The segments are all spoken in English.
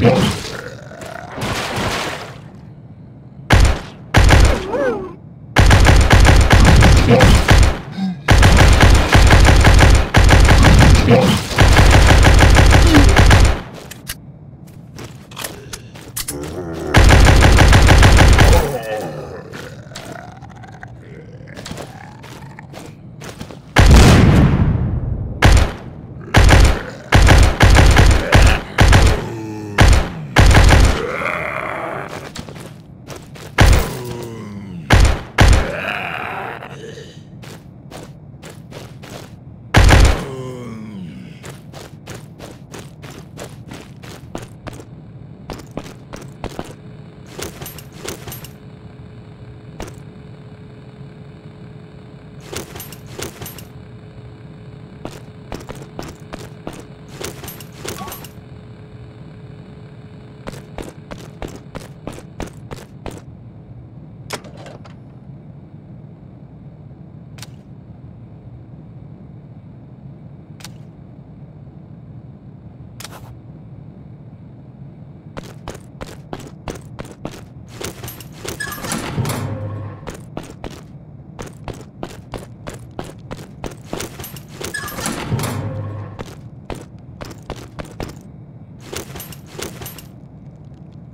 Whoa.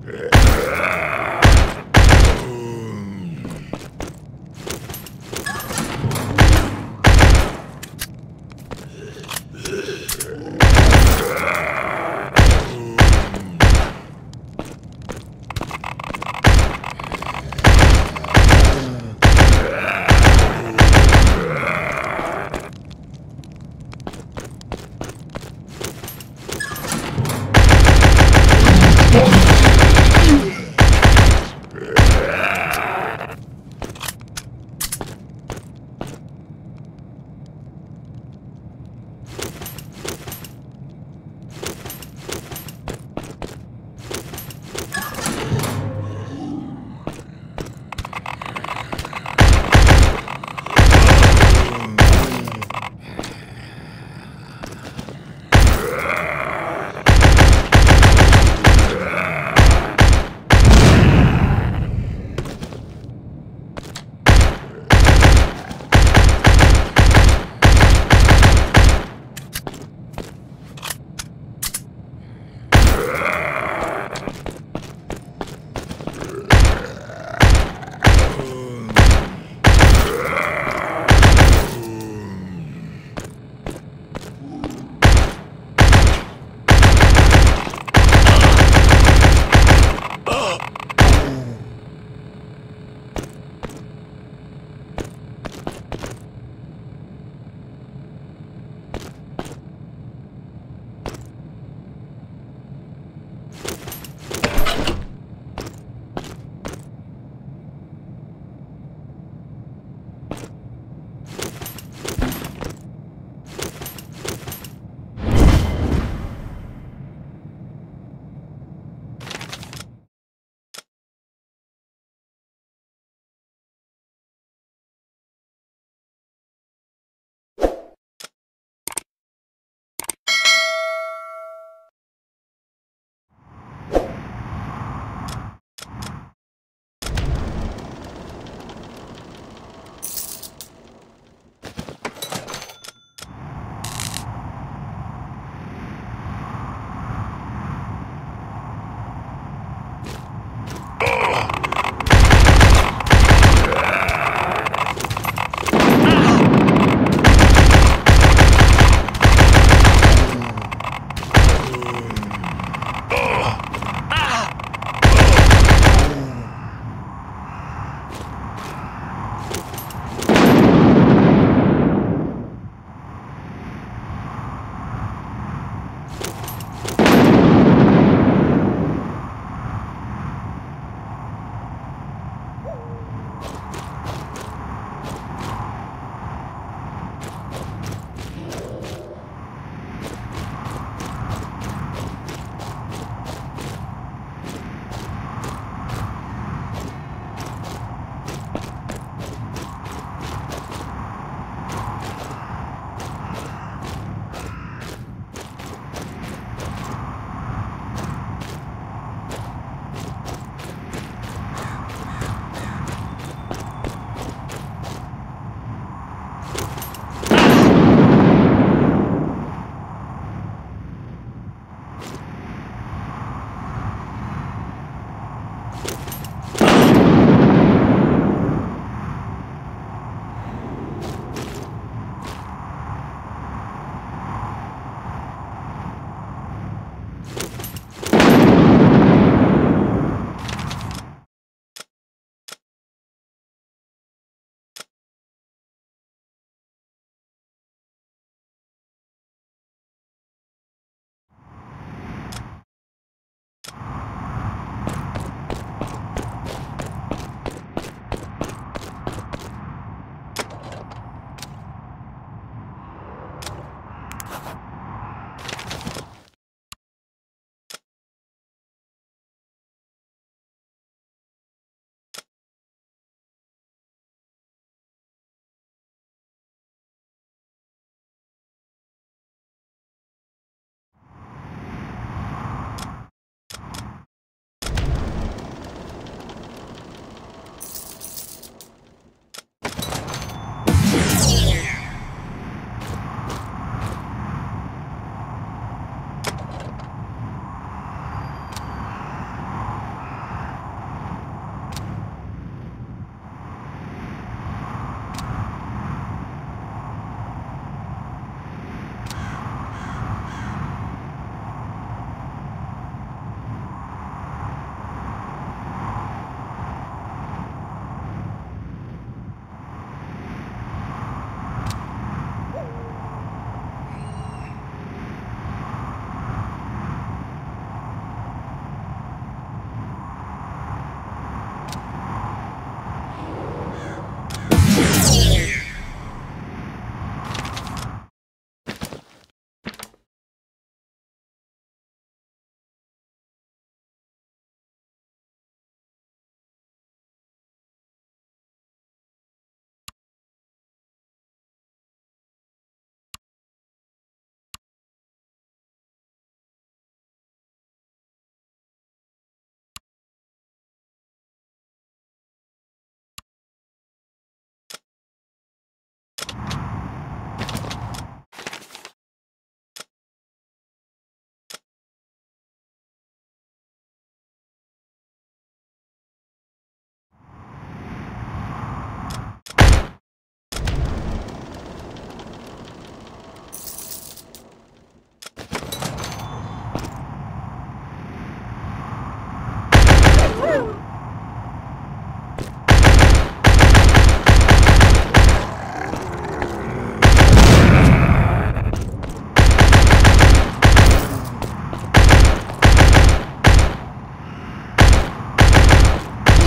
Yeah.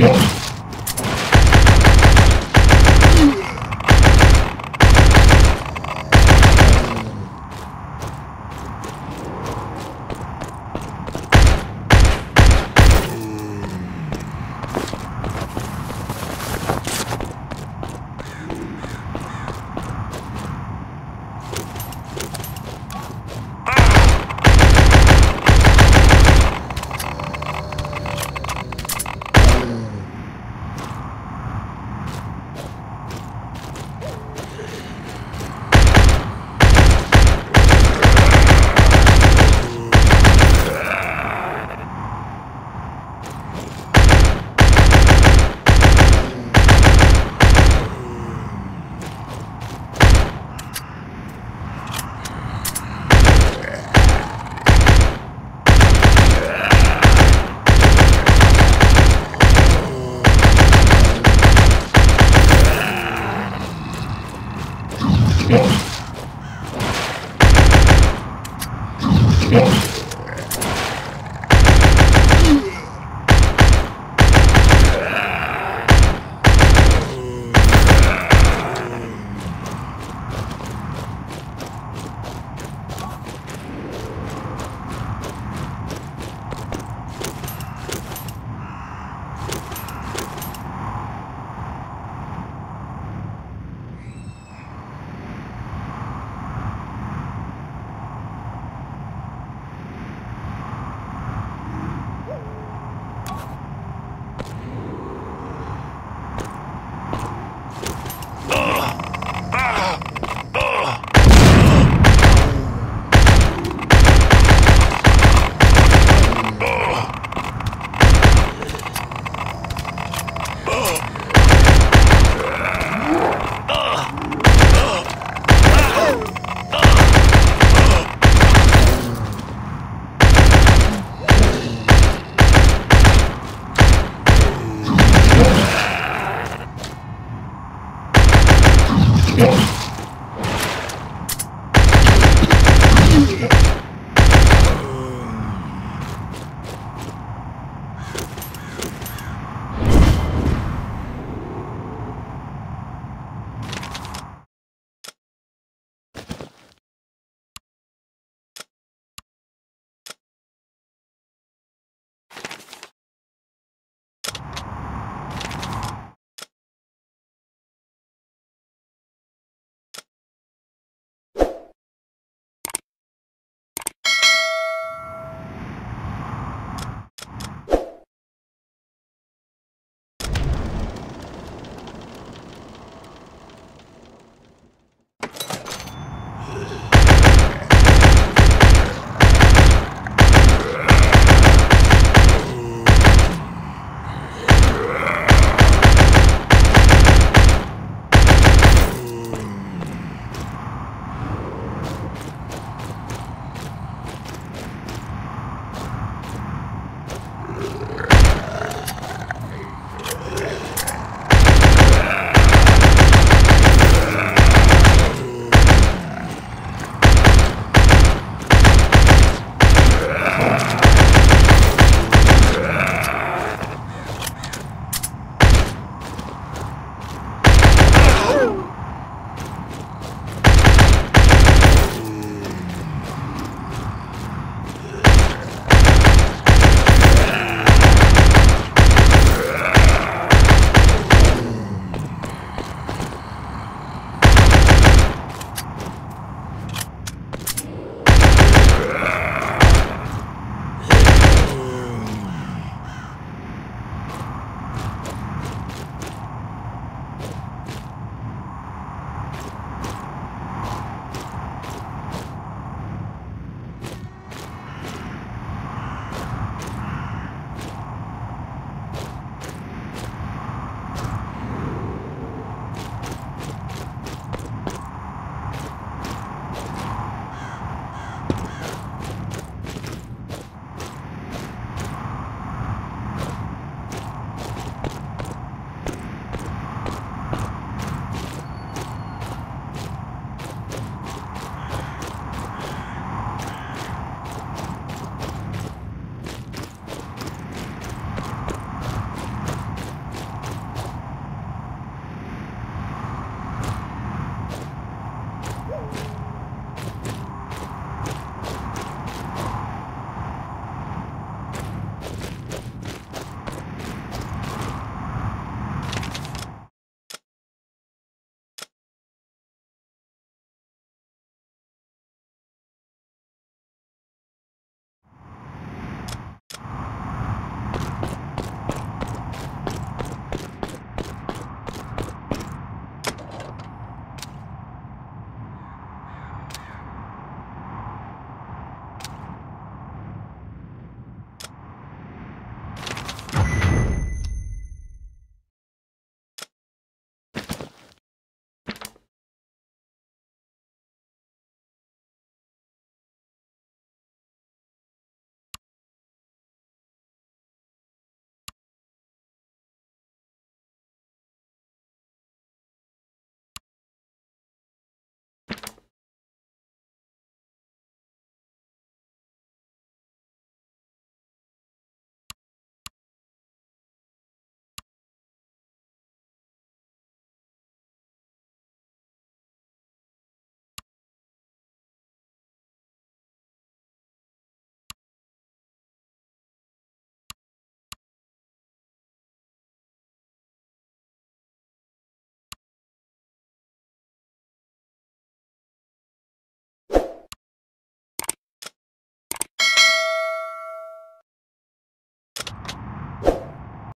Yeah.